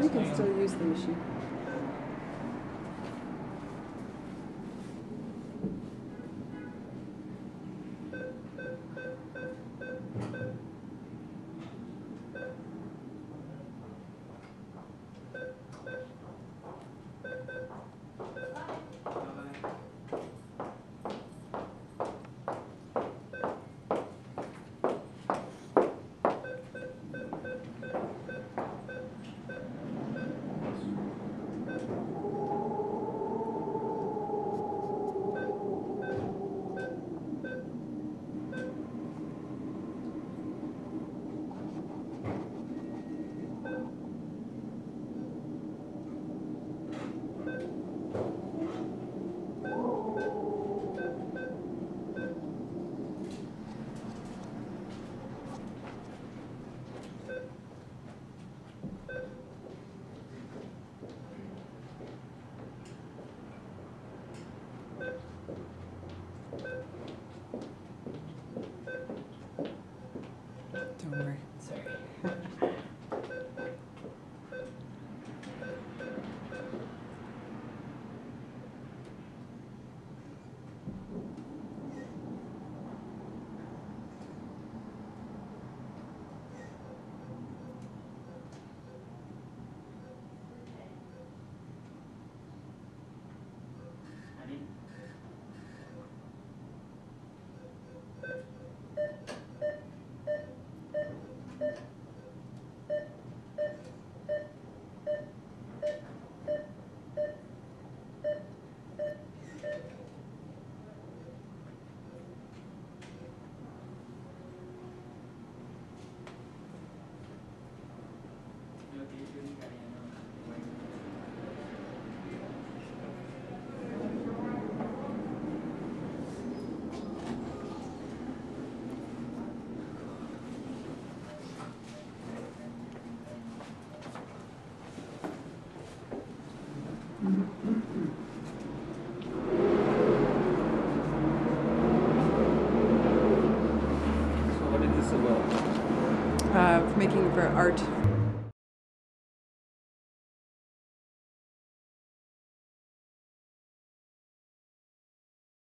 You can still use the machine. Sorry. So what is this about? Uh, making for art